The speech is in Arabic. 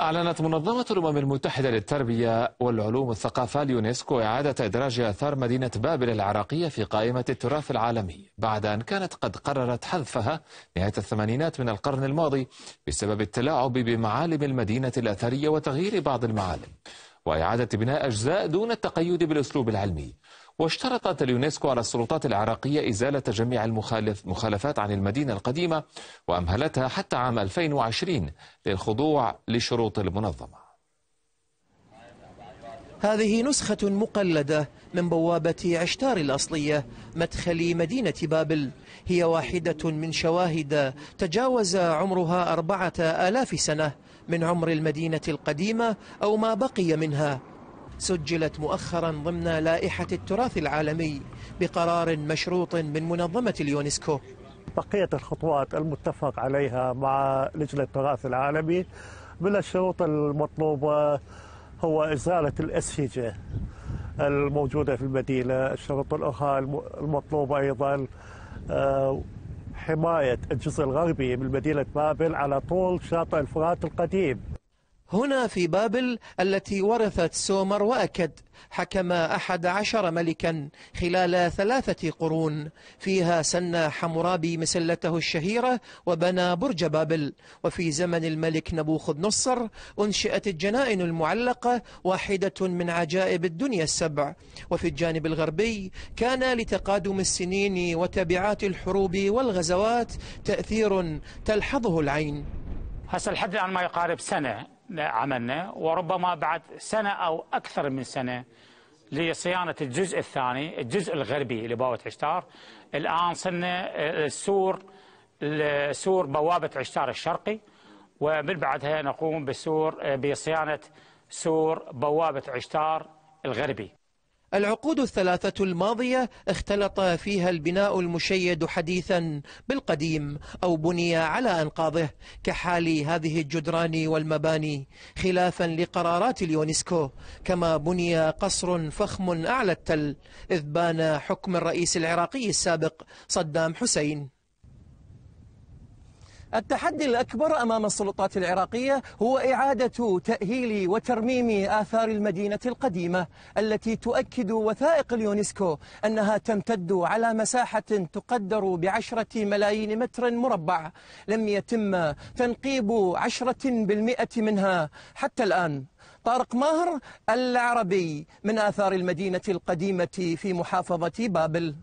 أعلنت منظمة الأمم المتحدة للتربية والعلوم والثقافة اليونسكو إعادة إدراج آثار مدينة بابل العراقية في قائمة التراث العالمي بعد أن كانت قد قررت حذفها نهاية الثمانينات من القرن الماضي بسبب التلاعب بمعالم المدينة الأثرية وتغيير بعض المعالم وإعادة بناء أجزاء دون التقيد بالأسلوب العلمي. واشترطت اليونسكو على السلطات العراقية إزالة جميع المخالفات عن المدينة القديمة وأمهلتها حتى عام 2020 للخضوع لشروط المنظمة. هذه نسخة مقلدة من بوابة عشتار الأصلية مدخل مدينة بابل. هي واحدة من شواهد تجاوز عمرها أربعة آلاف سنة من عمر المدينة القديمة أو ما بقي منها. سجلت مؤخرا ضمن لائحة التراث العالمي بقرار مشروط من منظمة اليونسكو. بقية الخطوات المتفق عليها مع لجنة التراث العالمي من الشروط المطلوبة هو إزالة الأسهجة الموجودة في المدينة الشروط الأخرى المطلوبة أيضا آه، حماية الجزء الغربي من مدينة بابل على طول شاطئ الفرات القديم. هنا في بابل التي ورثت سومر وأكد حكم أحد عشر ملكا خلال ثلاثة قرون. فيها سن حمورابي مسلته الشهيرة وبنى برج بابل. وفي زمن الملك نبوخذ نصر أنشئت الجنائن المعلقة واحدة من عجائب الدنيا السبع. وفي الجانب الغربي كان لتقادم السنين وتبعات الحروب والغزوات تأثير تلحظه العين. هسه لحد الآن ما يقارب سنة. عملنا وربما بعد سنة أو أكثر من سنة لصيانة الجزء الثاني الجزء الغربي لبوابة عشتار. الآن صرنا السور سور بوابة عشتار الشرقي. ومن بعدها نقوم بسور بصيانة سور بوابة عشتار الغربي. العقود الثلاثة الماضية اختلط فيها البناء المشيد حديثا بالقديم أو بني على أنقاضه كحال هذه الجدران والمباني خلافا لقرارات اليونسكو. كما بني قصر فخم أعلى التل إبان حكم الرئيس العراقي السابق صدام حسين. التحدي الأكبر أمام السلطات العراقية هو إعادة تأهيل وترميم آثار المدينة القديمة التي تؤكد وثائق اليونسكو أنها تمتد على مساحة تقدر بعشرة ملايين متر مربع. لم يتم تنقيب عشرة بالمئة منها. حتى الآن طارق ماهر العربي من آثار المدينة القديمة في محافظة بابل.